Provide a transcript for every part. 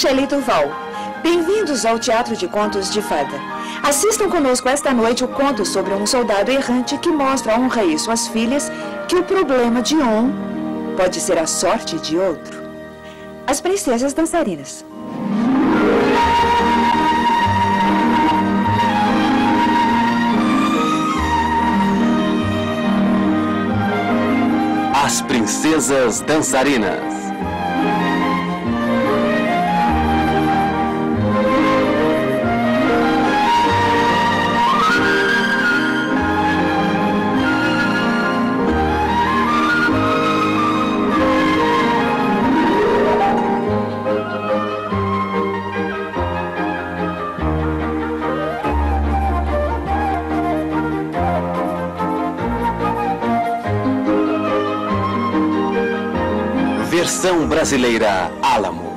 Shelley Duval. Bem-vindos ao Teatro de Contos de Fada. Assistam conosco esta noite o conto sobre um soldado errante que mostra a um rei e suas filhas que o problema de um pode ser a sorte de outro. As Princesas Dançarinas. As Princesas Dançarinas. Brasileira Álamo.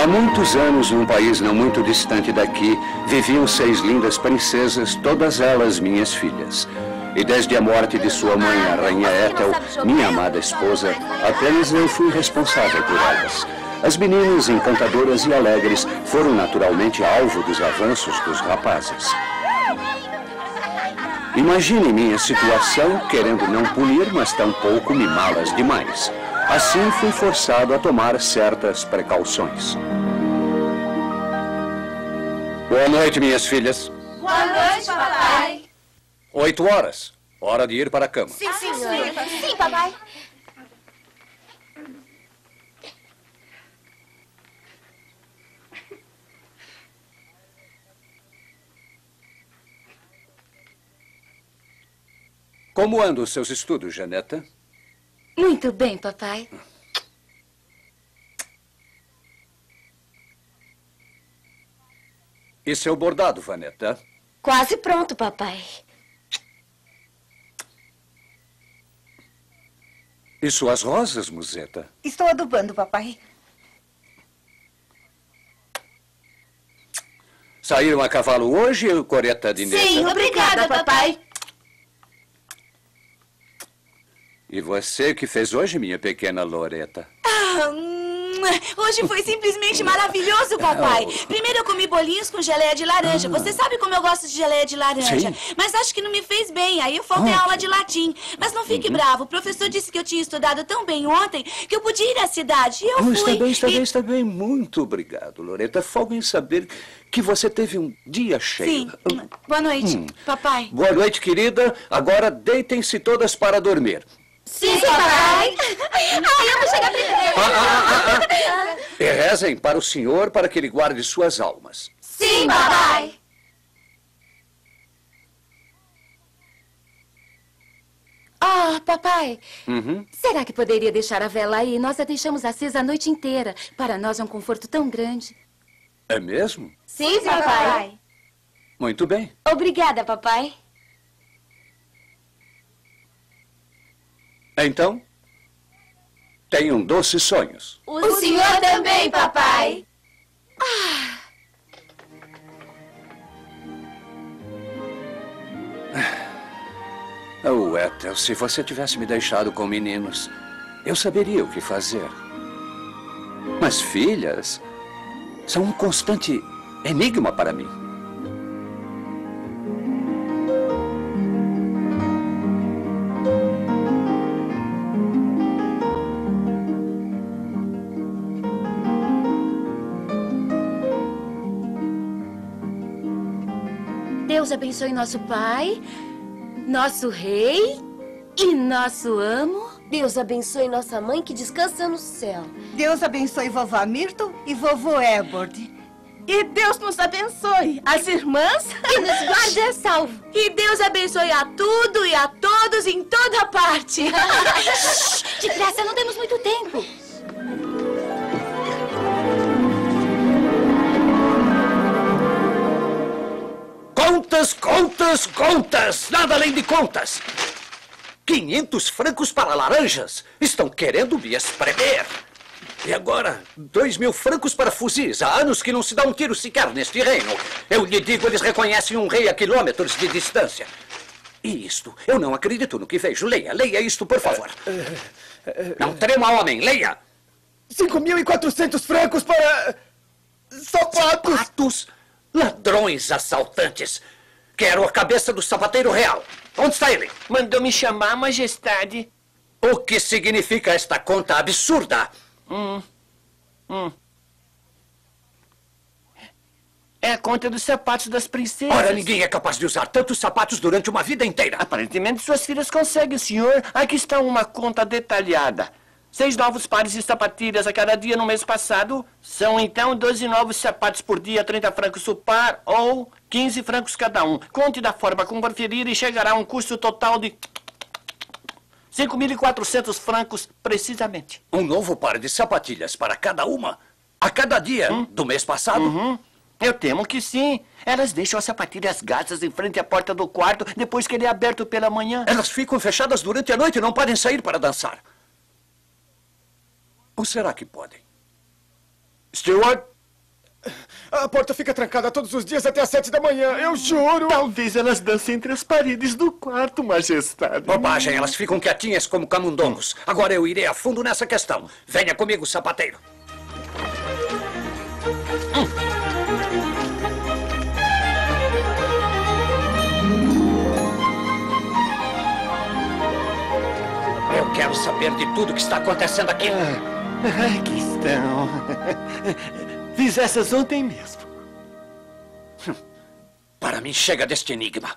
Há muitos anos, num país não muito distante daqui, viviam seis lindas princesas, todas elas minhas filhas. E desde a morte de sua mãe, a rainha Ethel, minha amada esposa, apenas eu fui responsável por elas. As meninas encantadoras e alegres foram naturalmente alvo dos avanços dos rapazes. Imagine minha situação, querendo não punir, mas tampouco mimá-las demais. Assim fui forçado a tomar certas precauções. Boa noite, minhas filhas. Boa noite, papai. Oito horas. Hora de ir para a cama. Sim, sim, sim. Sim, papai. Como andam os seus estudos, Janeta? Muito bem, papai. E seu bordado, Vaneta? Quase pronto, papai. E suas rosas, Museta? Estou adubando, papai. Saíram a cavalo hoje, Coreta de Neta? Sim, obrigada, papai. E você o que fez hoje, minha pequena Loreta? Ah, hum, hoje foi simplesmente maravilhoso, papai. Primeiro eu comi bolinhos com geleia de laranja. Você sabe como eu gosto de geleia de laranja. Sim. Mas acho que não me fez bem. Aí eu faltei a aula de latim. Mas não fique bravo. O professor disse que eu tinha estudado tão bem ontem que eu podia ir à cidade. E eu Oh, fui. está bem, está e- bem, está bem. Muito obrigado, Loreta. Folga em saber que você teve um dia cheio. Sim. Boa noite, Hum. papai. Boa noite, querida. Agora deitem-se todas para dormir. Sim, papai. Ai, eu vou chegar primeiro. E rezem para o Senhor para que ele guarde suas almas. Sim, papai. Ah, papai, Uhum. será que poderia deixar a vela aí? Nós a deixamos acesa a noite inteira. Para nós é um conforto tão grande. É mesmo? Sim, papai. Muito bem. Obrigada, papai. Então, tenham doces sonhos. O senhor também, papai. Oh, Ethel, se você tivesse me deixado com meninos, eu saberia o que fazer. Mas filhas são um constante enigma para mim. Deus abençoe nosso pai, nosso rei e nosso amo. Deus abençoe nossa mãe que descansa no céu. Deus abençoe vovó Myrtle e vovô Ebord. E Deus nos abençoe. As irmãs. E nos guarde a salvo. E Deus abençoe a tudo e a todos em toda parte. Depressa, não temos muito tempo. Contas, contas, contas! Nada além de contas! 500 francos para laranjas! Estão querendo me espremer! E agora, dois mil francos para fuzis. Há anos que não se dá um tiro sequer neste reino. Eu lhe digo, eles reconhecem um rei a quilômetros de distância. E isto? Eu não acredito no que vejo. Leia, leia isto, por favor. Não trema, homem, leia! 5.400 francos para... sapatos! Sapatos? Ladrões assaltantes! Quero a cabeça do sapateiro real. Onde está ele? Mandou me chamar, majestade. O que significa esta conta absurda? Hum. Hum. É a conta dos sapatos das princesas. Ora, ninguém é capaz de usar tantos sapatos durante uma vida inteira. Aparentemente suas filhas conseguem, senhor. Aqui está uma conta detalhada. Seis novos pares de sapatilhas a cada dia no mês passado. São então 12 novos sapatos por dia, 30 francos o par ou 15 francos cada um. Conte da forma como preferir e chegará a um custo total de 5.400 francos, precisamente. Um novo par de sapatilhas para cada uma? A cada dia hum? do mês passado? Uhum. Eu temo que sim. Elas deixam as sapatilhas gastas em frente à porta do quarto depois que ele é aberto pela manhã. Elas ficam fechadas durante a noite e não podem sair para dançar. Ou será que podem? Stewart? A porta fica trancada todos os dias até às sete da manhã, eu juro. Talvez elas dancem entre as paredes do quarto, majestade. Bobagem, elas ficam quietinhas como camundongos. Agora eu irei a fundo nessa questão. Venha comigo, sapateiro. Hum. Eu quero saber de tudo que está acontecendo aqui. Aqui estão. Fiz essas ontem mesmo. Para mim, chega deste enigma.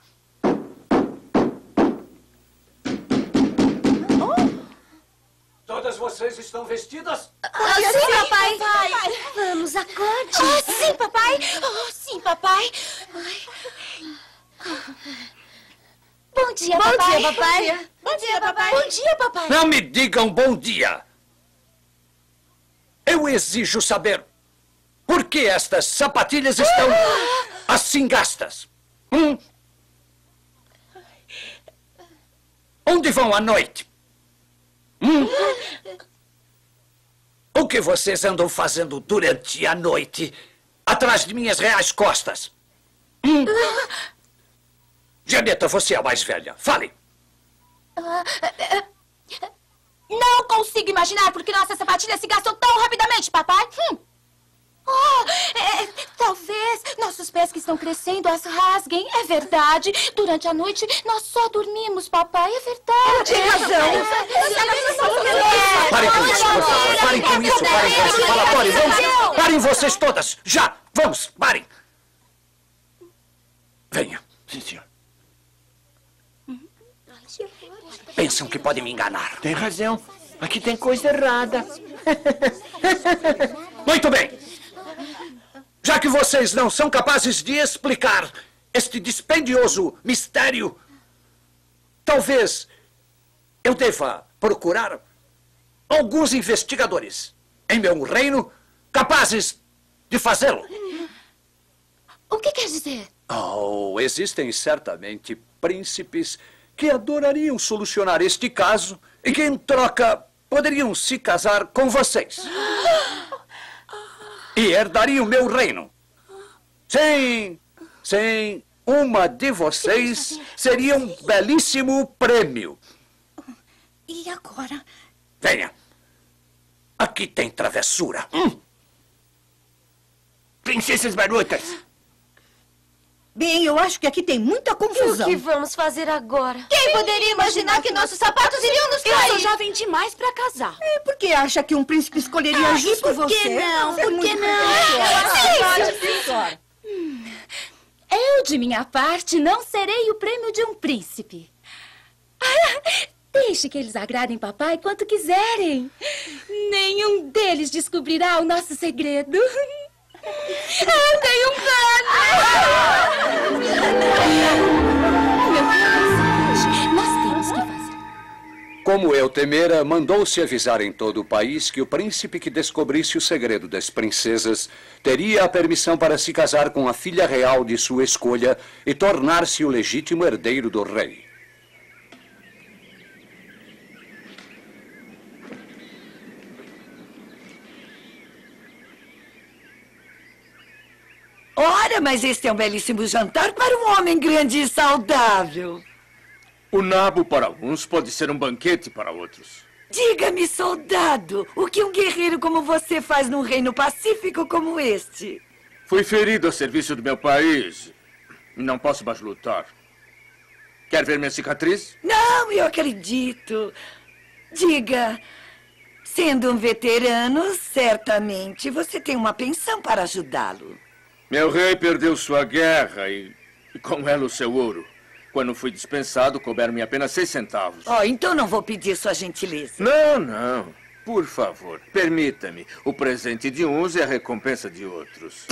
Todas vocês estão vestidas? Ah, sim, papai. papai. Vamos, acorde. Ah, sim, papai. Oh, sim, papai. Bom dia, bom papai. Dia, papai. Bom dia, papai. Bom dia, papai. Não me digam bom dia. Eu exijo saber por que estas sapatilhas estão assim gastas. Hum? Onde vão à noite? Hum? O que vocês andam fazendo durante a noite atrás de minhas reais costas? Hum? Janeta, você é a mais velha. Fale. Não consigo imaginar por que nossas sapatilhas se gastam tão rapidamente, papai. Hum. Oh, é, talvez nossos pés que estão crescendo as rasguem. É verdade. Durante a noite nós só dormimos, papai. É verdade. Tem razão. Parem com isso, por favor. Parem com isso. Parem com esse falatório. Vamos. Parem vocês todas. Já. Vamos. Parem. Venha. Sim, senhor. Pensam que podem me enganar. Tem razão. Aqui tem coisa errada. Muito bem. Já que vocês não são capazes de explicar este dispendioso mistério, talvez eu deva procurar alguns investigadores em meu reino capazes de fazê-lo. O que quer dizer? Oh, existem certamente príncipes que adorariam solucionar este caso e que, em troca, poderiam se casar com vocês. E herdariam meu reino. Sim, sim, uma de vocês seria um belíssimo prêmio. E agora? Venha. Aqui tem travessura. Hum. Princesas Barotas. Bem, eu acho que aqui tem muita confusão. E o que vamos fazer agora? Quem poderia imaginar que nossos sapatos iriam nos cair? Eu sou jovem demais pra casar. É, por que acha que um príncipe escolheria Ah, justo por você? que não? É Por que não? preguiçosa. Eu, de minha parte, não serei o prêmio de um príncipe. Ah, deixe que eles agradem papai quanto quiserem. Nenhum deles descobrirá o nosso segredo. Eu tenho um plano! Meu Deus, nós temos que fazer. Como eu temera, mandou-se avisar em todo o país que o príncipe que descobrisse o segredo das princesas teria a permissão para se casar com a filha real de sua escolha e tornar-se o legítimo herdeiro do rei. Ora, mas este é um belíssimo jantar para um homem grande e saudável. O nabo para alguns pode ser um banquete para outros. Diga-me, soldado, o que um guerreiro como você faz num reino pacífico como este? Fui ferido a serviço do meu país. Não posso mais lutar. Quer ver minha cicatriz? Não, eu acredito. Diga, sendo um veterano, certamente você tem uma pensão para ajudá-lo. Meu rei perdeu sua guerra e, e com ela o seu ouro. Quando fui dispensado, couberam-me apenas seis centavos. Oh, então não vou pedir sua gentileza. Não, não. Por favor, permita-me. O presente de uns é a recompensa de outros.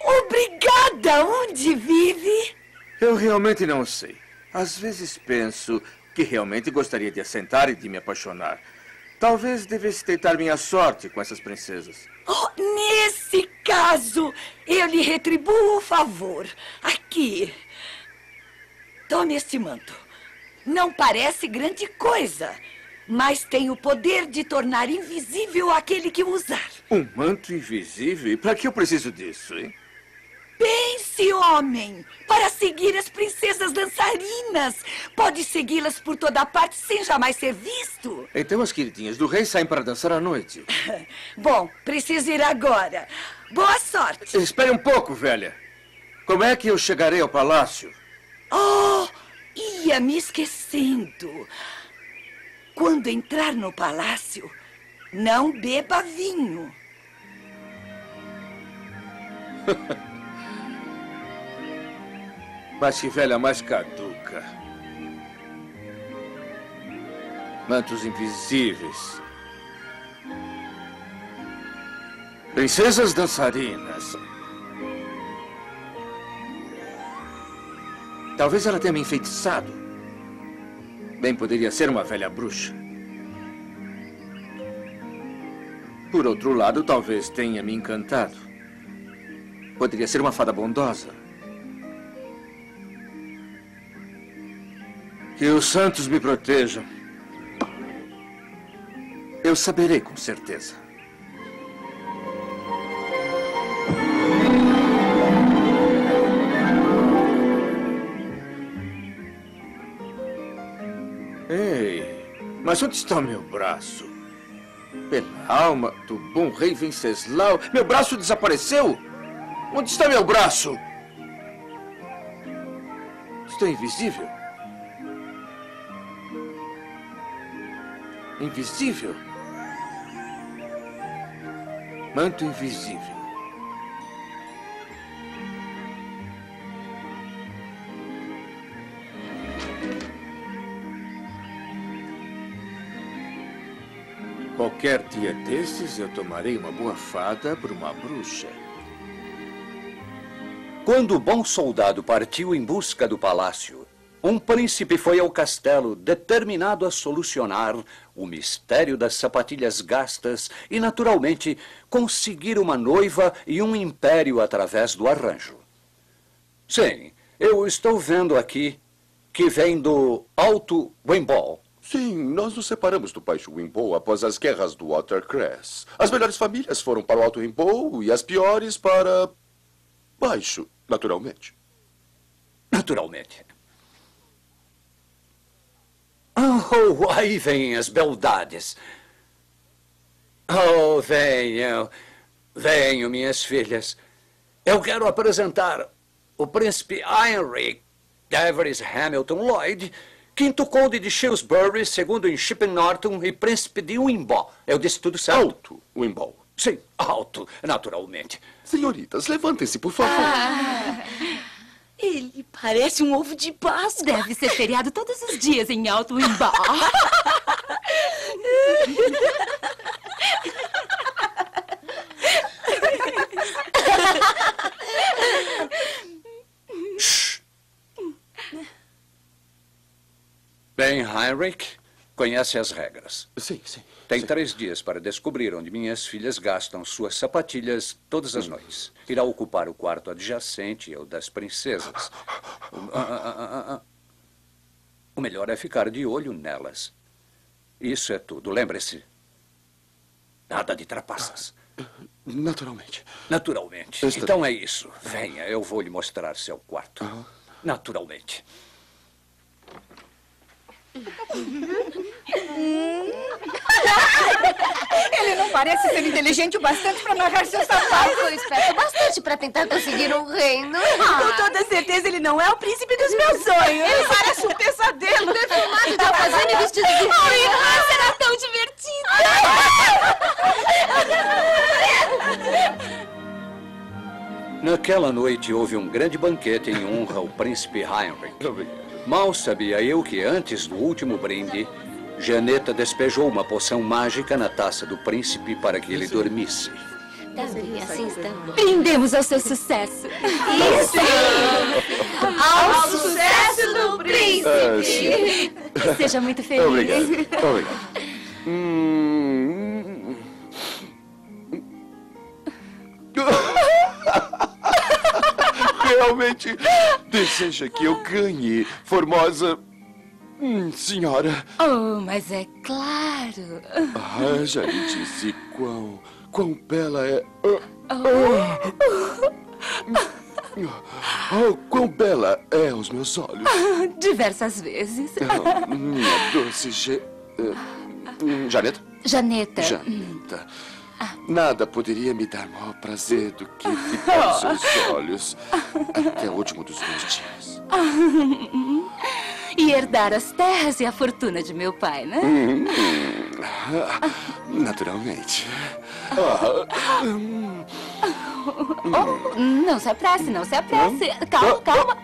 Obrigada! Onde vive? Eu realmente não sei. Às vezes penso que realmente gostaria de assentar e de me apaixonar. Talvez devesse tentar minha sorte com essas princesas. Oh, nesse caso, eu lhe retribuo o favor. Aqui. Tome este manto. Não parece grande coisa, mas tem o poder de tornar invisível aquele que o usar. Um manto invisível? Para que eu preciso disso, hein? Pense, homem, para seguir as princesas dançarinas. Pode segui-las por toda parte sem jamais ser visto. Então as queridinhas do rei saem para dançar à noite. Bom, preciso ir agora. Boa sorte. Espere um pouco, velha. Como é que eu chegarei ao palácio? Oh, ia me esquecendo. Quando entrar no palácio, não beba vinho. Mas que velha mais caduca. Mantos invisíveis. Princesas dançarinas. Talvez ela tenha me enfeitiçado. Bem poderia ser uma velha bruxa. Por outro lado, talvez tenha me encantado. Poderia ser uma fada bondosa. Que os santos me protejam. Eu saberei com certeza. Ei, mas onde está meu braço? Pela alma do bom rei Venceslau, meu braço desapareceu! Onde está meu braço? Estou invisível? Invisível? Manto invisível. Qualquer dia desses eu tomarei uma boa fada por uma bruxa. Quando o bom soldado partiu em busca do palácio, um príncipe foi ao castelo determinado a solucionar o mistério das sapatilhas gastas e, naturalmente, conseguir uma noiva e um império através do arranjo. Sim, eu estou vendo aqui que vem do Alto Wimball. Sim, nós nos separamos do Baixo Wimbou após as guerras do Watercress. As melhores famílias foram para o Alto Wimbou e as piores para... Baixo, naturalmente. Naturalmente. Oh, aí vêm as beldades. Oh, venham, venham, minhas filhas. Eu quero apresentar o príncipe Heinrich Everest Hamilton Lloyd, quinto conde de Shrewsbury, segundo em Shipping Norton e príncipe de Wimball. Eu disse tudo certo? Alto Wimball. Sim, alto, naturalmente. Senhoritas, levantem-se, por favor. Ah, ele parece um ovo de Páscoa. Deve ser feriado todos os dias em Alto Wimball. Bem, Heinrich, conhece as regras. Sim, sim. Tem três dias para descobrir onde minhas filhas gastam suas sapatilhas todas as noites. Irá ocupar o quarto adjacente ao das princesas. O- ah, ah, ah, ah, ah. O melhor é ficar de olho nelas. Isso é tudo. Lembre-se. Nada de trapaças. Naturalmente. Naturalmente. Então é isso. Venha, eu vou lhe mostrar seu quarto. Naturalmente. Ele não parece ser inteligente o bastante para amarrar seus sapatos. Eu espero bastante para tentar conseguir um reino. Com toda certeza, ele não é o príncipe dos meus sonhos. Ele parece um pesadelo. Defumado da fazenda e vestido de Oh, irmã, será tão divertido! Naquela noite houve um grande banquete em honra ao príncipe Heinrich. Mal sabia eu que antes do último brinde, Janeta despejou uma poção mágica na taça do príncipe para que ele dormisse. Também assim estamos. Brindemos ao seu sucesso. Isso! Ao sucesso do príncipe! Seja muito feliz. Obrigado. Obrigado. Hum. Realmente deseja que eu ganhe, formosa hum, senhora. Oh, mas é claro. Ah, já lhe disse quão, quão bela é. Oh, quão bela é aos meus olhos. Diversas vezes. Ah, minha doce ge... hum, Janeta? Janeta. Janeta. Nada poderia me dar maior prazer do que ficar aos seus olhos até o último dos meus dias. E herdar as terras e a fortuna de meu pai, né? Hum, Naturalmente. Hum, Oh, não se apresse, não se apresse. Calma, calma.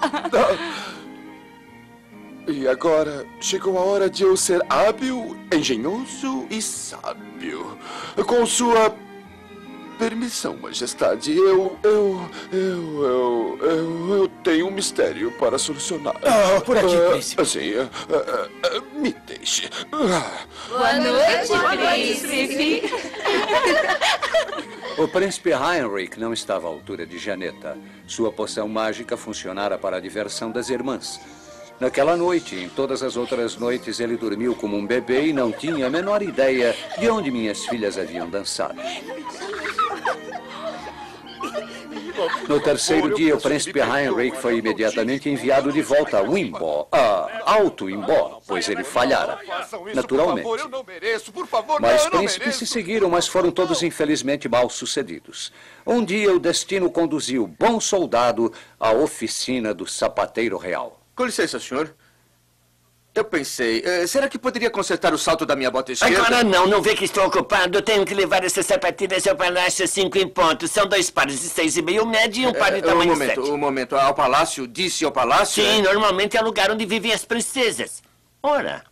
E agora chegou a hora de eu ser hábil, engenhoso e sábio. Com sua permissão, majestade, eu. Eu. Eu. Eu. Eu, eu tenho um mistério para solucionar. Ah, por aqui, Ah, príncipe. Assim, ah, ah, ah, me deixe. Ah. Boa noite, príncipe! O príncipe Heinrich não estava à altura de Janeta. Sua poção mágica funcionara para a diversão das irmãs. Naquela noite em todas as outras noites, ele dormiu como um bebê e não tinha a menor ideia de onde minhas filhas haviam dançado. No terceiro dia, o príncipe Heinrich foi imediatamente enviado de volta a Wimbo, a Alto Imbó, pois ele falhara. Naturalmente. Mais príncipes se seguiram, mas foram todos infelizmente mal sucedidos. Um dia o destino conduziu bom soldado à oficina do sapateiro real. Com licença, senhor. Eu pensei, eh, será que poderia consertar o salto da minha bota esquerda? Agora não, não vê que estou ocupado. Tenho que levar essas sapatilhas ao palácio às cinco em ponto. São dois pares de seis e meio médio e um par de Eh, tamanho um momento, sete. um momento. Ao palácio? Disse ao palácio? Sim, eh? normalmente é o lugar onde vivem as princesas. Ora.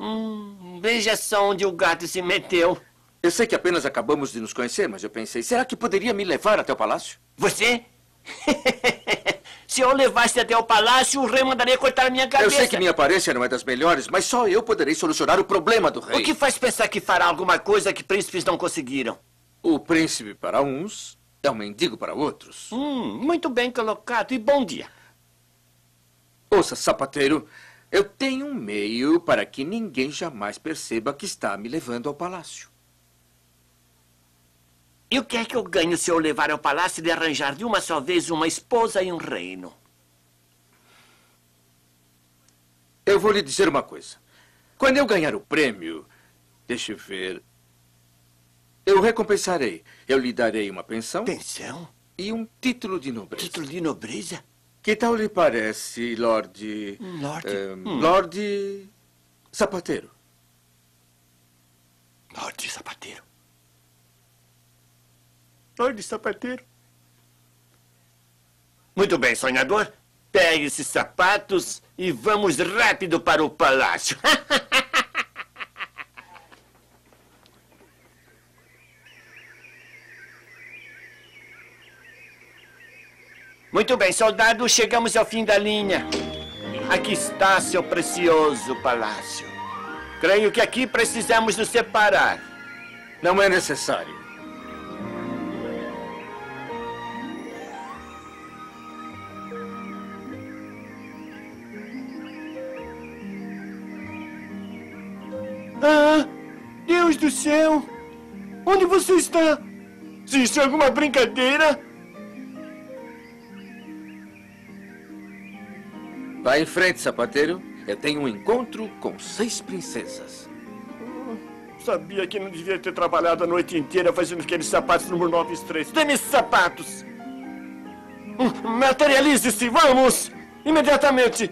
Hum, veja só onde o gato se meteu. Eu sei que apenas acabamos de nos conhecer, mas eu pensei, será que poderia me levar até o palácio? Você? Se eu levasse até o palácio, o rei mandaria cortar a minha cabeça. Eu sei que minha aparência não é das melhores, mas só eu poderei solucionar o problema do rei. O que faz pensar que fará alguma coisa que príncipes não conseguiram? O príncipe para uns é um mendigo para outros. Hum, muito bem colocado e bom dia. Ouça, sapateiro, eu tenho um meio para que ninguém jamais perceba que está me levando ao palácio. E o que é que eu ganho se eu levar ao palácio e arranjar de uma só vez uma esposa e um reino? Eu vou lhe dizer uma coisa. Quando eu ganhar o prêmio, deixe ver. Eu recompensarei. Eu lhe darei uma pensão. Pensão? E um título de nobreza. Título de nobreza? Que tal lhe parece, Lorde. Lorde? eh, Hum. Lorde. Sapateiro. Lorde Sapateiro. Lorde Sapateiro. Muito bem, sonhador. Pegue esses sapatos e vamos rápido para o palácio. Muito bem, soldado, chegamos ao fim da linha. Aqui está seu precioso palácio. Creio que aqui precisamos nos separar. Não é necessário. Ah, Deus do céu! Onde você está? Se isso é alguma brincadeira? Vá em frente, sapateiro. Eu tenho um encontro com seis princesas. Sabia que não devia ter trabalhado a noite inteira fazendo aqueles sapatos número 9 estrelas. Dê-me esses sapatos! Hum, Materialize-se, vamos! Imediatamente!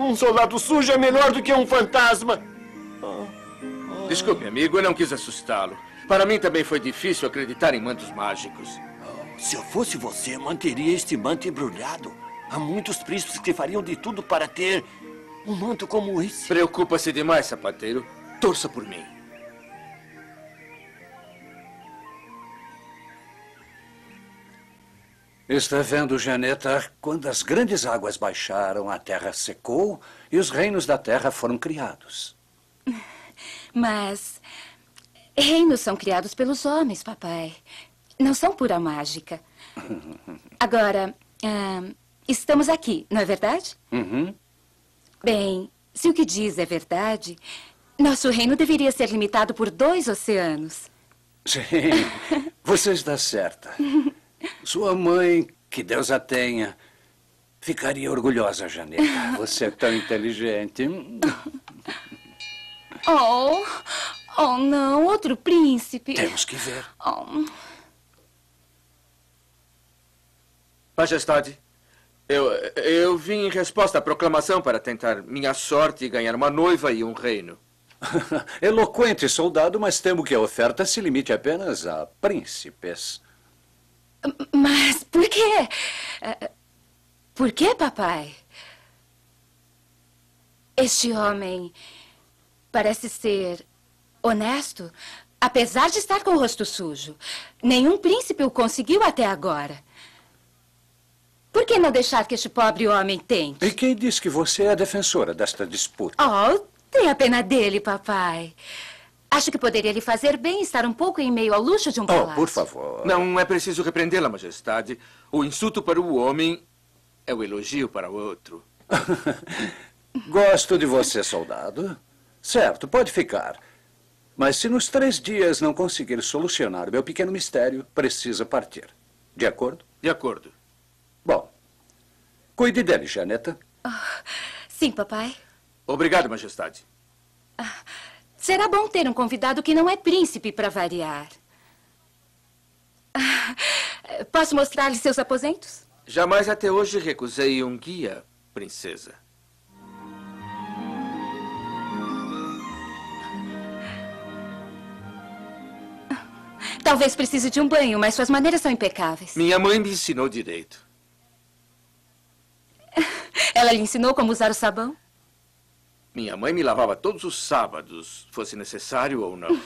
Um soldado sujo é melhor do que um fantasma. Desculpe, amigo, eu não quis assustá-lo. Para mim também foi difícil acreditar em mantos mágicos. Se eu fosse você, manteria este manto embrulhado. Há muitos príncipes que fariam de tudo para ter um manto como esse. Preocupa-se demais, sapateiro. Torça por mim. Está vendo, Janeta? Quando as grandes águas baixaram, a terra secou e os reinos da terra foram criados. Mas reinos são criados pelos homens, papai. Não são pura mágica. Agora, ah, estamos aqui, não é verdade? Uhum. Bem, se o que diz é verdade, nosso reino deveria ser limitado por dois oceanos. Sim, você está certa. Sua mãe, que Deus a tenha, ficaria orgulhosa, Janeta. Você é tão inteligente. Oh, oh não, outro príncipe. Temos que ver. Oh. Majestade, eu, eu vim em resposta à proclamação para tentar minha sorte e ganhar uma noiva e um reino. Eloquente soldado, mas temo que a oferta se limite apenas a príncipes. Mas por quê? Eh, Por quê, papai? Este homem parece ser honesto, apesar de estar com o rosto sujo. Nenhum príncipe o conseguiu até agora. Por que não deixar que este pobre homem tente? E quem diz que você é a defensora desta disputa? Oh, tenha pena dele, papai. Acho que poderia lhe fazer bem estar um pouco em meio ao luxo de um palácio. Oh, por favor. Não é preciso repreendê-la, Majestade. O insulto para o homem é o elogio para o outro. Gosto de você, soldado. Certo, pode ficar. Mas se nos três dias não conseguir solucionar o meu pequeno mistério, precisa partir. De acordo? De acordo. Bom, cuide dele, Janeta. Sim, papai. Obrigado, Majestade. Será bom ter um convidado que não é príncipe para variar. Ah, Posso mostrar-lhe seus aposentos? Jamais até hoje recusei um guia, princesa. Talvez precise de um banho, mas suas maneiras são impecáveis. Minha mãe me ensinou direito. Ela lhe ensinou como usar o sabão? Minha mãe me lavava todos os sábados, fosse necessário ou não.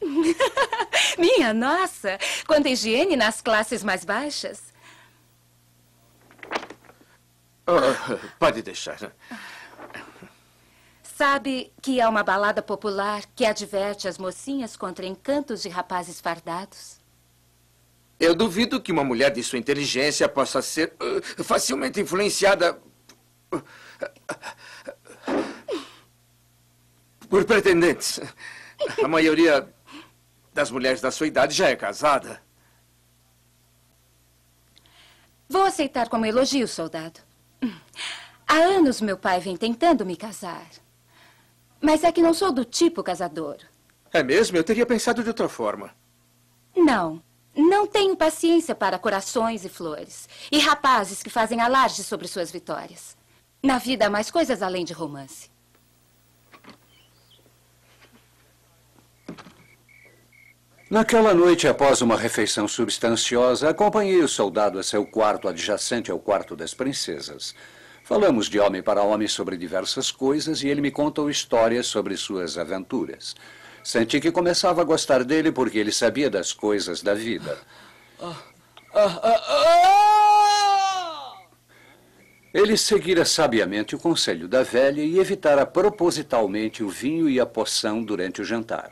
Minha nossa! Quanta higiene nas classes mais baixas. Ah, pode deixar. Sabe que há uma balada popular que adverte as mocinhas contra encantos de rapazes fardados? Eu duvido que uma mulher de sua inteligência possa ser uh, facilmente influenciada uh, por pretendentes. A maioria das mulheres da sua idade já é casada. Vou aceitar como elogio, soldado. Há anos meu pai vem tentando me casar. Mas é que não sou do tipo casador. É mesmo? Eu teria pensado de outra forma. Não. Não tenho paciência para corações e flores. E rapazes que fazem alarde sobre suas vitórias. Na vida há mais coisas além de romance. Naquela noite, após uma refeição substanciosa, acompanhei o soldado a seu quarto adjacente ao quarto das princesas. Falamos de homem para homem sobre diversas coisas e ele me contou histórias sobre suas aventuras. Senti que começava a gostar dele porque ele sabia das coisas da vida. Ele seguira sabiamente o conselho da velha e evitara propositalmente o vinho e a poção durante o jantar.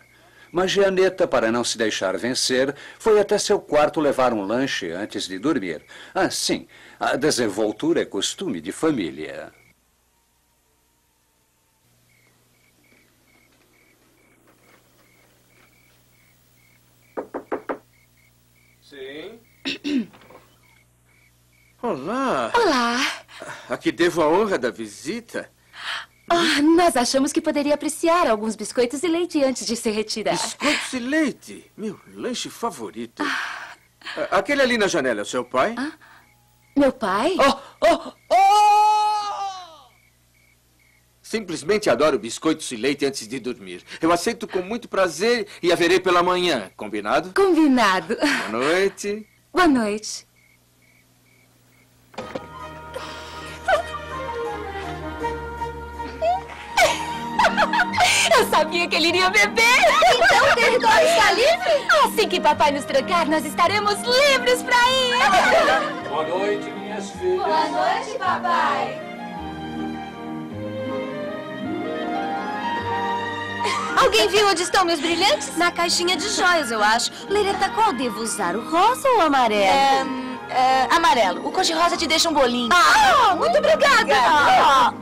Mas Jeaneta, para não se deixar vencer, foi até seu quarto levar um lanche antes de dormir. Ah, sim, a desenvoltura é costume de família. Sim. Olá. Olá. A que devo a honra da visita? Ah, nós achamos que poderia apreciar alguns biscoitos e leite antes de se retirar. Biscoitos e leite? Meu lanche favorito. Ah, Aquele ali na janela é o seu pai? Meu pai? Oh, oh, oh! Simplesmente adoro biscoitos e leite antes de dormir. Eu aceito com muito prazer e haverei pela manhã. Combinado? Combinado. Boa noite. Boa noite. Eu sabia que ele iria beber. Então o território está livre? Assim que papai nos trancar, nós estaremos livres para ir. Boa noite, minhas filhas. Boa noite, papai. Alguém viu onde estão meus brilhantes? Na caixinha de joias, eu acho. Lereta, qual devo usar, o rosa ou o amarelo? É, amarelo. O cor de rosa te deixa um bolinho. Ah, muito obrigada. Ah.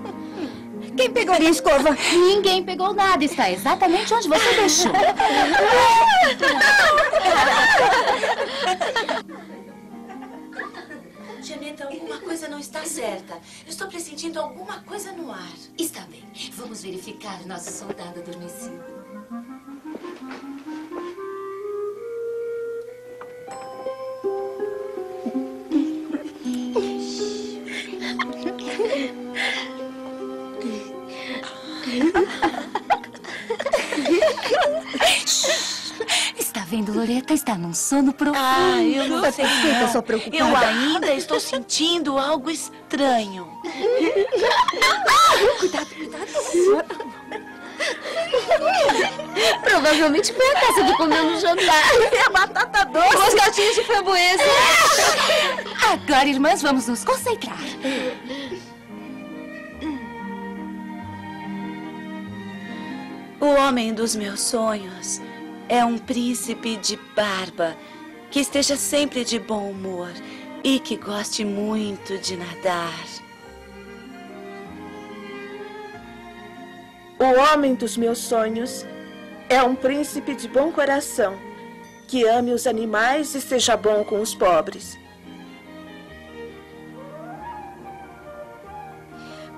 Quem pegou a minha escova? Ninguém pegou nada. Está exatamente onde você deixou. Janeta, alguma coisa não está certa. Eu estou pressentindo alguma coisa no ar. Está bem. Vamos verificar o nosso soldado adormecido. Está vendo, Loreta? Está num sono profundo. Ah, eu não sei que não. eu sou preocupada. Eu ainda estou sentindo algo estranho. cuidado, cuidado. Provavelmente foi a casa do comer no jantar. É a batata doce. Os gatinhos de framboesa. Agora, irmãs, vamos nos concentrar. O homem dos meus sonhos é um príncipe de barba que esteja sempre de bom humor e que goste muito de nadar. O homem dos meus sonhos é um príncipe de bom coração, que ame os animais e seja bom com os pobres.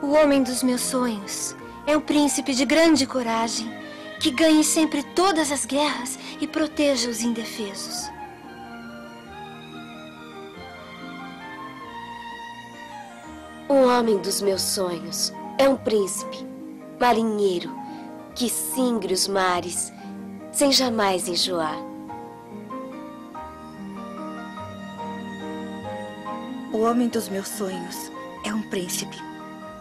O homem dos meus sonhos é um príncipe de grande coragem, que ganhe sempre todas as guerras e proteja os indefesos. O homem dos meus sonhos é um príncipe, marinheiro, que singre os mares sem jamais enjoar. O homem dos meus sonhos é um príncipe,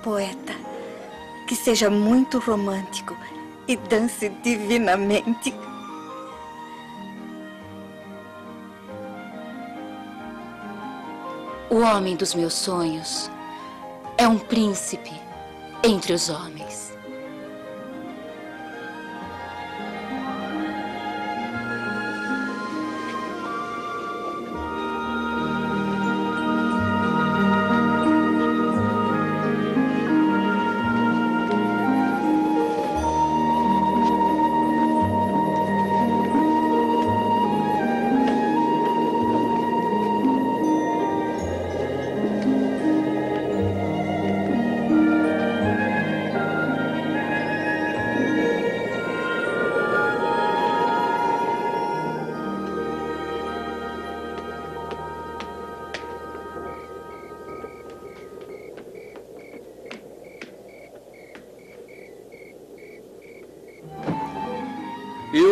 poeta, que seja muito romântico e dance divinamente. O homem dos meus sonhos é um príncipe entre os homens.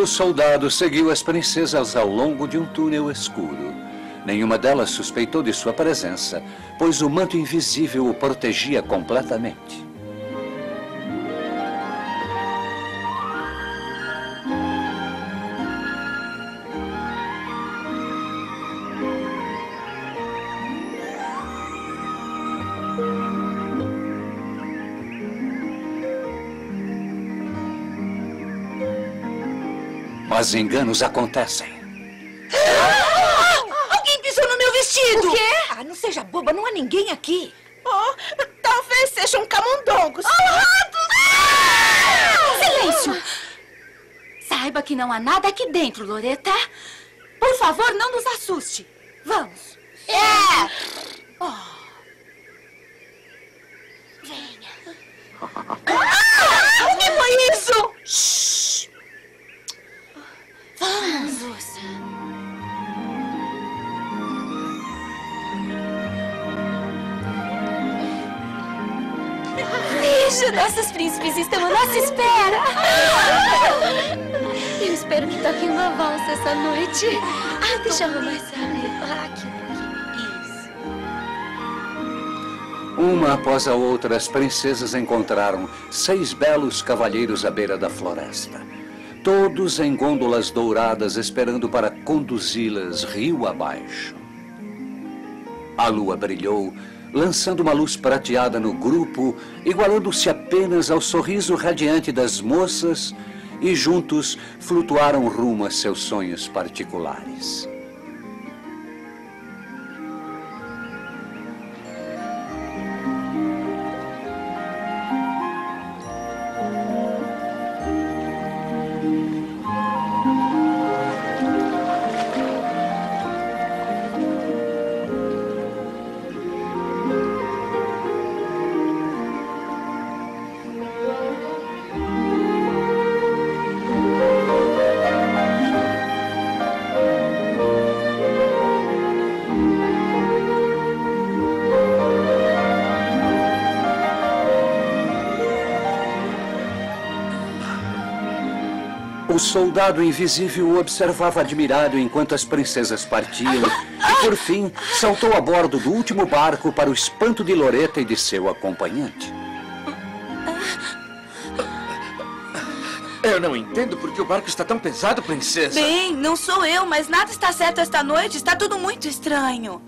O soldado seguiu as princesas ao longo de um túnel escuro. Nenhuma delas suspeitou de sua presença, pois o manto invisível o protegia completamente. Mas enganos acontecem. Alguém pisou no meu vestido! O quê? Ah, não seja boba, não há ninguém aqui. Oh, talvez sejam camundongos. Silêncio! Saiba que não há nada aqui dentro, Loreta. Por favor, não nos assuste. Vamos. É! Oh. Venha. Ah! preciso! Vamos. Veja, nossos príncipes estão à nossa espera. Eu espero que toquem uma valsa essa noite. Ah, deixa eu aqui, aqui. Isso. Uma após a outra, as princesas encontraram seis belos cavalheiros à beira da floresta. Todos em gôndolas douradas, esperando para conduzi-las rio abaixo. A lua brilhou, lançando uma luz prateada no grupo, igualando-se apenas ao sorriso radiante das moças, e juntos flutuaram rumo a seus sonhos particulares. O soldado invisível o observava admirado enquanto as princesas partiam e, por fim, saltou a bordo do último barco para o espanto de Loreta e de seu acompanhante. Eu não entendo por que o barco está tão pesado, princesa. Bem, não sou eu, mas nada está certo esta noite. Está tudo muito estranho.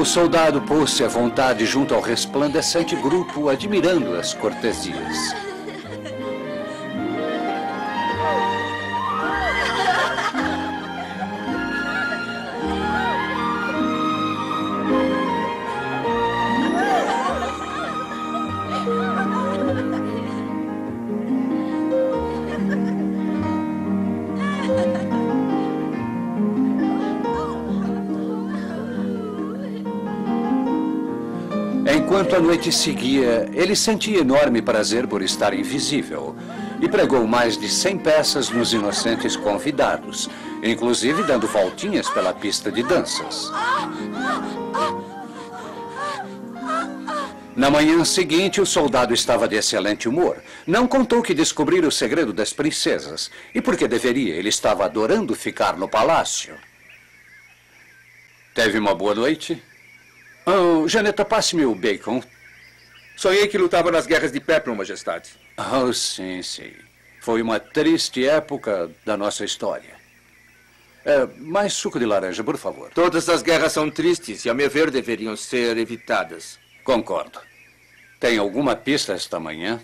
O soldado pôs-se à vontade junto ao resplandecente grupo, admirando as cortesias. Noite seguia, ele sentia enorme prazer por estar invisível e pregou mais de 100 peças nos inocentes convidados, inclusive dando voltinhas pela pista de danças. Na manhã seguinte, o soldado estava de excelente humor. Não contou que descobrira o segredo das princesas. E por que deveria? Ele estava adorando ficar no palácio. Teve uma boa noite? Oh, Janeta, passe-me o bacon. Sonhei que lutava nas guerras de Peplum, Majestade. Oh, sim, sim. Foi uma triste época da nossa história. É, mais suco de laranja, por favor. Todas as guerras são tristes e, a meu ver, deveriam ser evitadas. Concordo. Tem alguma pista esta manhã?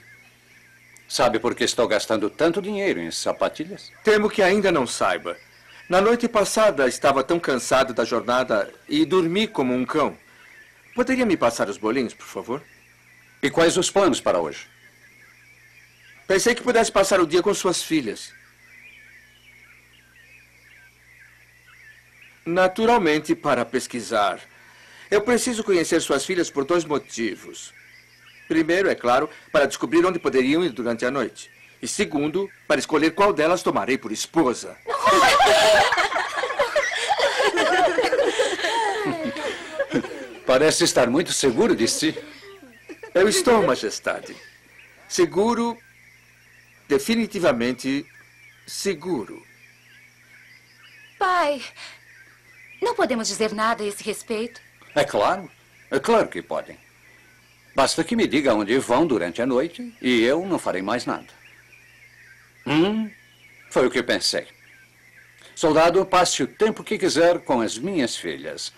Sabe por que estou gastando tanto dinheiro em sapatilhas? Temo que ainda não saiba. Na noite passada estava tão cansado da jornada e dormi como um cão. Poderia me passar os bolinhos, por favor? E quais os planos para hoje? Pensei que pudesse passar o dia com suas filhas. Naturalmente, para pesquisar. Eu preciso conhecer suas filhas por dois motivos. Primeiro, é claro, para descobrir onde poderiam ir durante a noite. E segundo, para escolher qual delas tomarei por esposa. Parece estar muito seguro de si. Eu estou, Majestade. Seguro. Definitivamente seguro. Pai, não podemos dizer nada a esse respeito. É claro. É claro que podem. Basta que me diga onde vão durante a noite e eu não farei mais nada. Hum, foi o que pensei. Soldado, passe o tempo que quiser com as minhas filhas.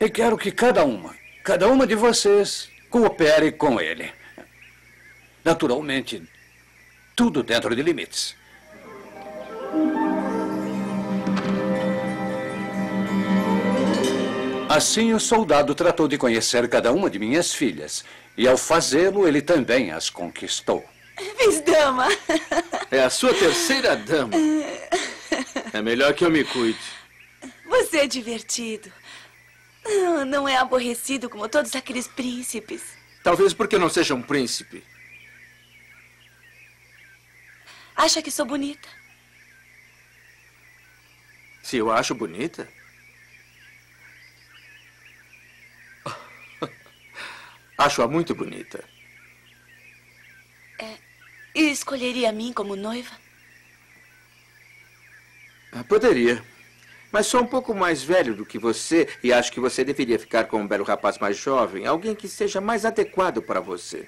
E quero que cada uma, cada uma de vocês, coopere com ele. Naturalmente, tudo dentro de limites. Assim, o soldado tratou de conhecer cada uma de minhas filhas. E ao fazê-lo, ele também as conquistou. Miss Dama. É a sua terceira dama. É melhor que eu me cuide. Você é divertido. Não, não é aborrecido como todos aqueles príncipes. Talvez porque não seja um príncipe. Acha que sou bonita? Se eu acho bonita? Acho-a muito bonita. É, e escolheria a mim como noiva? Ah, Poderia. Mas sou um pouco mais velho do que você e acho que você deveria ficar com um belo rapaz mais jovem, alguém que seja mais adequado para você.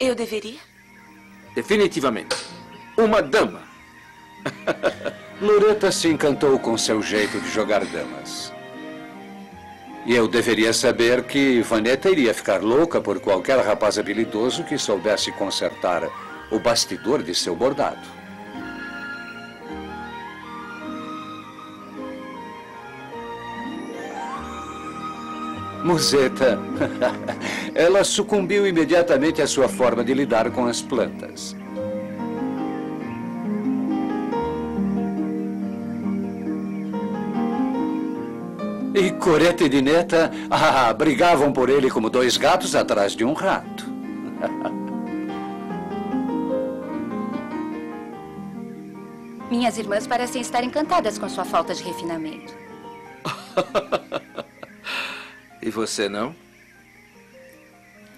Eu deveria? Definitivamente. Uma dama. Loreta se encantou com seu jeito de jogar damas. E eu deveria saber que Vanetta iria ficar louca por qualquer rapaz habilidoso que soubesse consertar o bastidor de seu bordado. Museta. Ela sucumbiu imediatamente à sua forma de lidar com as plantas. E Coreta e Dineta ah, brigavam por ele como dois gatos atrás de um rato. Minhas irmãs parecem estar encantadas com sua falta de refinamento. E você não?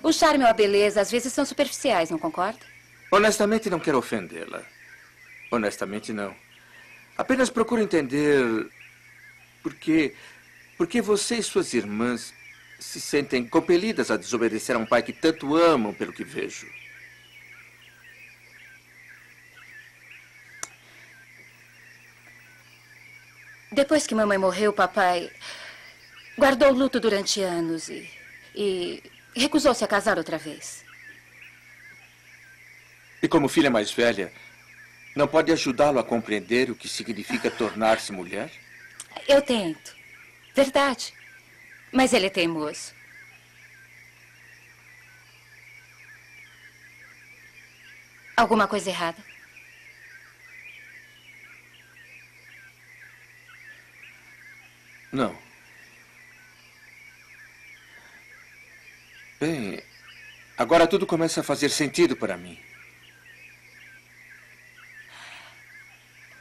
O charme ou a beleza às vezes são superficiais, não concorda? Honestamente, não quero ofendê-la. Honestamente, não. Apenas procuro entender por que, por que você e suas irmãs se sentem compelidas a desobedecer a um pai que tanto amam, pelo que vejo. Depois que mamãe morreu, papai guardou luto durante anos e, e recusou-se a casar outra vez. E como filha mais velha, não pode ajudá-lo a compreender o que significa tornar-se mulher? Eu tento. Verdade. Mas ele é teimoso. Alguma coisa errada? Não. Bem, agora tudo começa a fazer sentido para mim.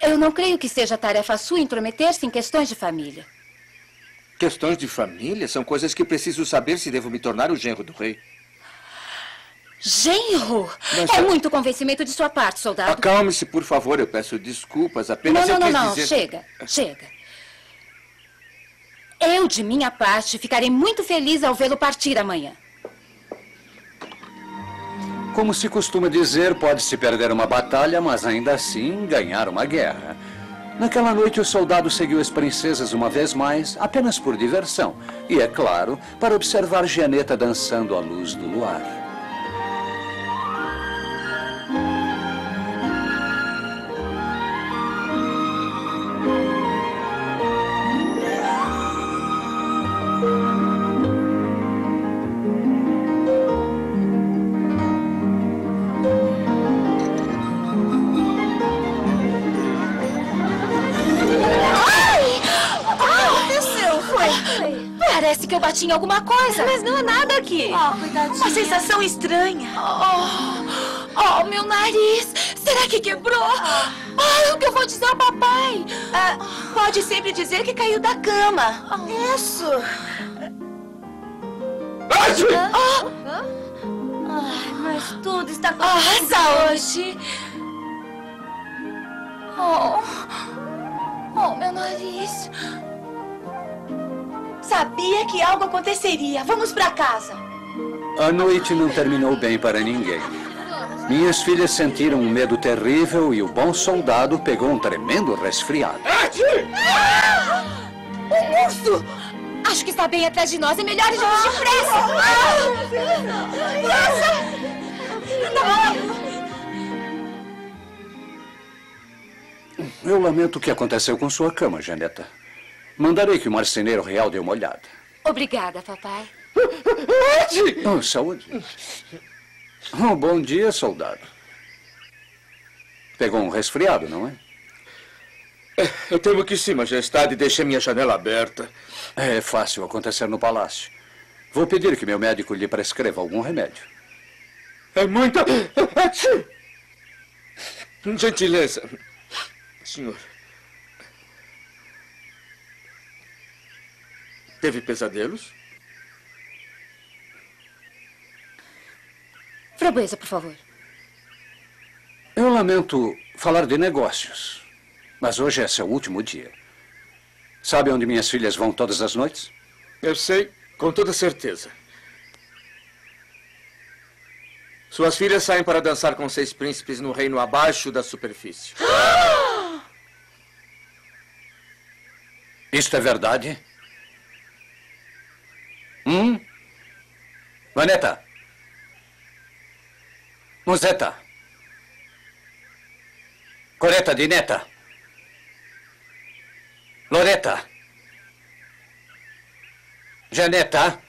Eu não creio que seja tarefa sua intrometer-se em questões de família. Questões de família são coisas que preciso saber se devo me tornar o genro do rei. Genro? Mas é muito convencimento de sua parte, soldado. Acalme-se, por favor. Eu peço desculpas. Não, Apenas não, não, quis não. dizer... Chega, chega. Eu, de minha parte, ficarei muito feliz ao vê-lo partir amanhã. Como se costuma dizer, pode-se perder uma batalha, mas ainda assim ganhar uma guerra. Naquela noite, o soldado seguiu as princesas uma vez mais, apenas por diversão. E, é claro, para observar Gianetta dançando à luz do luar. Em alguma coisa. Mas não há nada aqui. Oh. Uma sensação estranha. Oh, oh, meu nariz! Será que quebrou? Ai, o que eu vou dizer ao papai? Ah, pode sempre dizer que caiu da cama. Isso. Ah, Ai, mas tudo está acontecendo ah, hoje. Oh, oh, meu nariz. Sabia que algo aconteceria. Vamos para casa. A noite não terminou bem para ninguém. Minhas filhas sentiram um medo terrível e o bom soldado pegou um tremendo resfriado. Ah! Um urso! Acho que está bem atrás de nós. É melhor irmos depressa. Depressa! Eu lamento o que aconteceu com sua cama, Janeta. Mandarei que o marceneiro real dê uma olhada. Obrigada, papai. Oh, saúde. Oh, bom dia, soldado. Pegou um resfriado, não é? é eu temo que sim, majestade. Deixei minha janela aberta. É fácil acontecer no palácio. Vou pedir que meu médico lhe prescreva algum remédio. É muita... Gentileza. Senhor. Teve pesadelos? Framboesa, por favor. Eu lamento falar de negócios, mas hoje é seu último dia. Sabe onde minhas filhas vão todas as noites? Eu sei, com toda certeza. Suas filhas saem para dançar com seis príncipes no reino abaixo da superfície. Isto é verdade? Hum? Vaneta? Museta? Coreta de neta? Loreta? Janeta?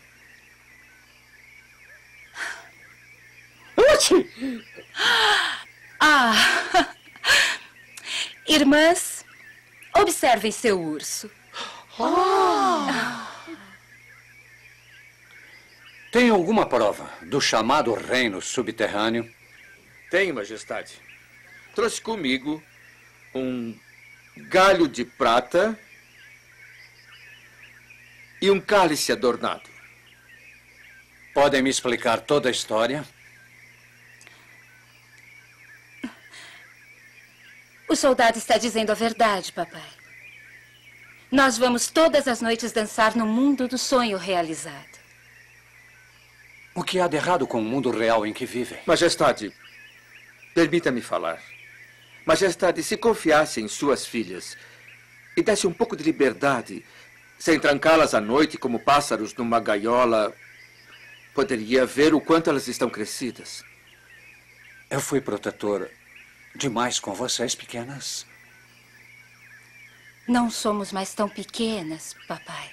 Ah! Irmãs, observem seu urso. Oh. Tem alguma prova do chamado reino subterrâneo? Tenho, majestade. Trouxe comigo um galho de prata e um cálice adornado. Podem me explicar toda a história? O soldado está dizendo a verdade, papai. Nós vamos todas as noites dançar no mundo do sonho realizado. O que há de errado com o mundo real em que vivem? Majestade, permita-me falar. Majestade, se confiasse em suas filhas e desse um pouco de liberdade, sem trancá-las à noite como pássaros numa gaiola, poderia ver o quanto elas estão crescidas. Eu fui protetor demais com vocês, pequenas. Não somos mais tão pequenas, papai.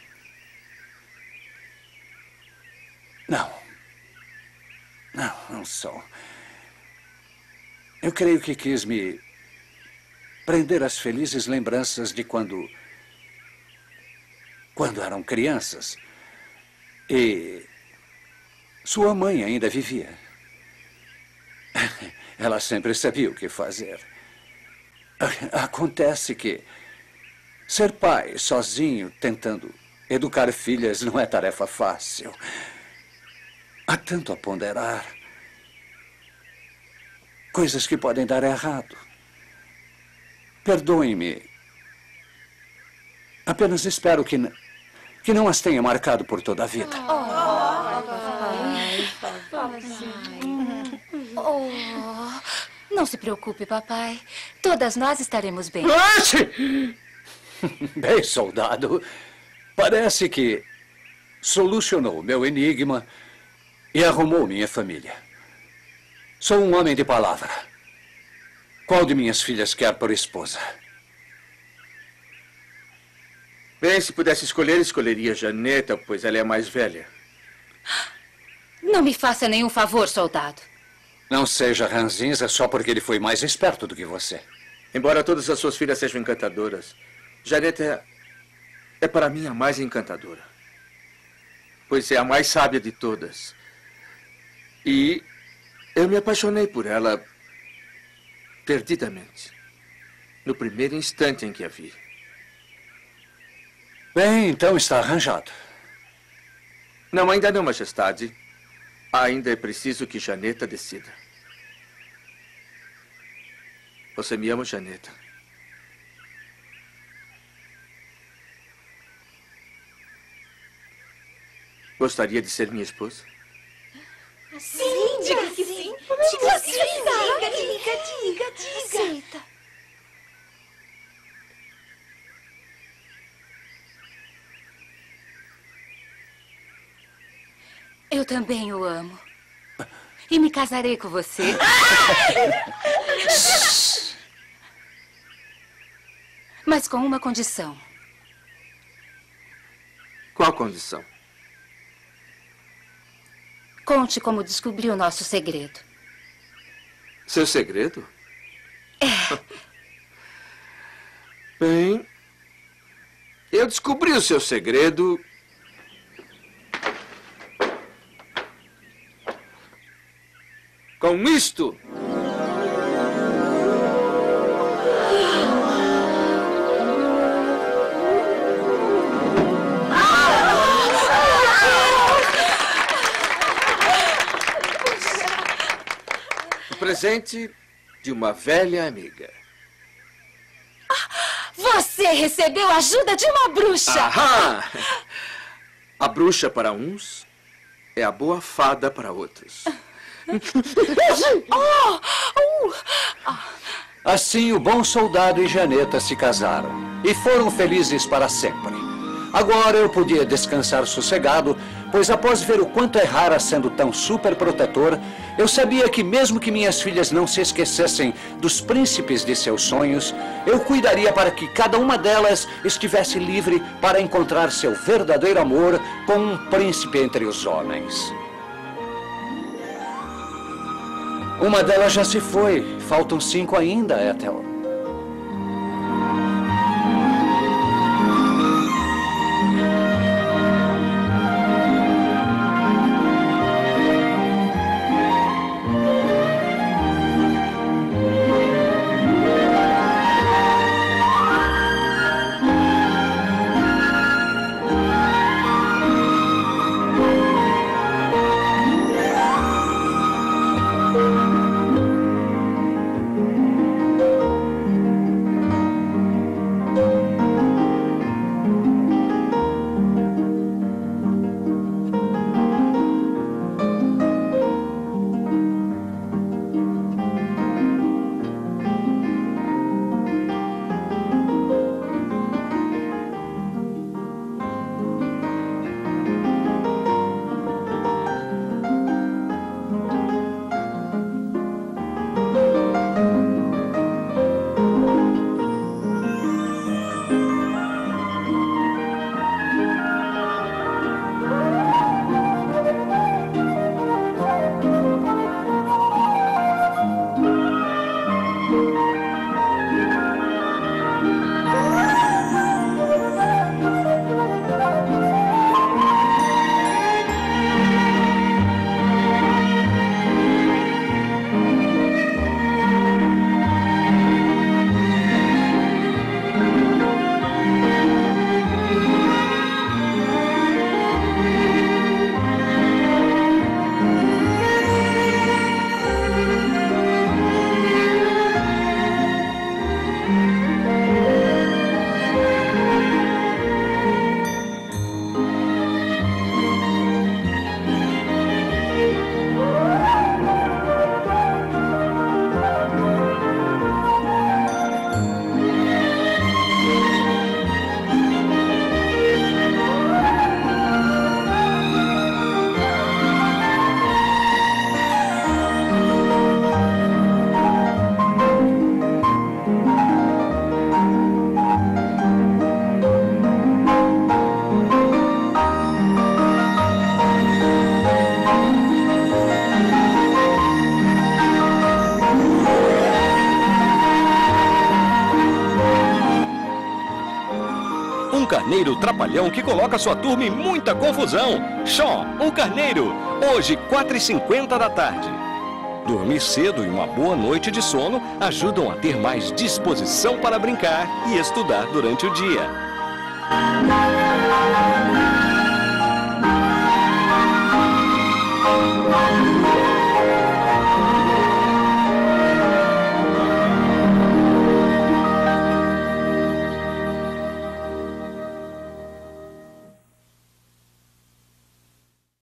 Não. Não, não sou. Eu creio que quis me prender as felizes lembranças de quando. quando eram crianças. E. sua mãe ainda vivia. Ela sempre sabia o que fazer. Acontece que ser pai sozinho, tentando educar filhas, não é tarefa fácil. Há tanto a ponderar. Coisas que podem dar errado. Perdoem-me. Apenas espero que, que não as tenha marcado por toda a vida. Oh, não se preocupe, papai. Todas nós estaremos bem. Bem, soldado. Parece que solucionou meu enigma e arrumou minha família. Sou um homem de palavra. Qual de minhas filhas quer por esposa? Bem, se pudesse escolher, escolheria Janeta, pois ela é a mais velha. Não me faça nenhum favor, soldado. Não seja ranzinza só porque ele foi mais esperto do que você. Embora todas as suas filhas sejam encantadoras, Janeta é, é para mim a mais encantadora. Pois é a mais sábia de todas. E eu me apaixonei por ela perdidamente. No primeiro instante em que a vi. Bem, então está arranjado. Não, ainda não, Majestade. Ainda é preciso que Janeta decida. Você me ama, Janeta? Gostaria de ser minha esposa? Sim, diga que sim. Diga sim. Diga, diga, diga, diga. Aceita. Eu também o amo. E me casarei com você. Mas com uma condição. Qual condição? Conte como descobriu o nosso segredo. Seu segredo? É. Bem, eu descobri o seu segredo com isto. Presente de uma velha amiga. Você recebeu a ajuda de uma bruxa! Ahá! A bruxa para uns é a boa fada para outros. oh! Uh! Assim, o bom soldado e Janeta se casaram e foram felizes para sempre. Agora eu podia descansar sossegado, pois após ver o quanto errara sendo tão super protetor, eu sabia que mesmo que minhas filhas não se esquecessem dos príncipes de seus sonhos, eu cuidaria para que cada uma delas estivesse livre para encontrar seu verdadeiro amor com um príncipe entre os homens. Uma delas já se foi, faltam cinco ainda, Ethel. Carneiro trapalhão que coloca sua turma em muita confusão. Shaw, o carneiro. Hoje, 4h50 da tarde. Dormir cedo e uma boa noite de sono ajudam a ter mais disposição para brincar e estudar durante o dia.